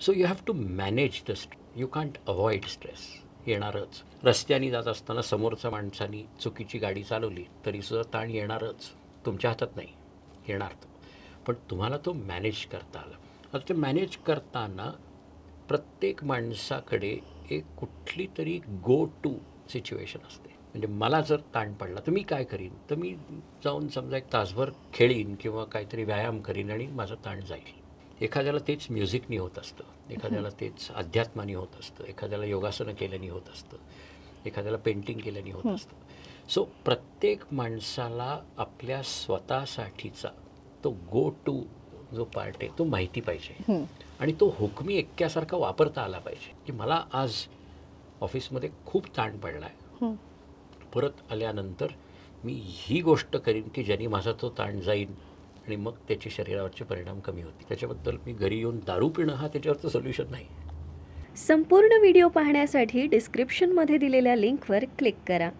So you have to manage the you can't avoid stress येणारच. रस्त्याने जात असताना समोरच्या माणसानी चुकीची गाडी चालवली तरी सुद्धा ताण येणारच. तुमच्या हातात नाही. येणार तो. पण तुम्हाला तो मॅनेज करता आला. आता ते मॅनेज करताना प्रत्येक माणसाकडे एक कुठली तरी गो टू सिच्युएशन असते. म्हणजे मला जर ताण पडला तर मी काय करीन? तर मी जाऊन समजा एक तासभर खेळीन किंवा काहीतरी व्यायाम करीन आणि माझं ताण जाईल. एखाद्याला तेच म्युझिकनी होत असतं. एखाद्याला तेच अध्यात्मानी होत असतं. एखाद्याला योगासनं केल्याने होत असतं. एखाद्याला पेंटिंग केल्याने होत असतं. सो प्रत्येक माणसाला आपल्या स्वतःसाठीचा तो गो टू जो पार्ट आहे तो माहिती पाहिजे. आणि तो हुकमी एक्क्यासारखा वापरता आला पाहिजे. की मला आज ऑफिसमध्ये खूप ताण पडला आहे परत आल्यानंतर मी ही गोष्ट करीन की ज्याने माझा तो ताण जाईल आणि मग त्याचे शरीरावरचे परिणाम कमी होतील. त्याच्याबद्दल मी घरी येऊन दारू पिणं हा त्याच्यावरचं सोल्युशन नाही. संपूर्ण व्हिडिओ पाहण्यासाठी डिस्क्रिप्शनमध्ये दिलेल्या लिंकवर क्लिक करा.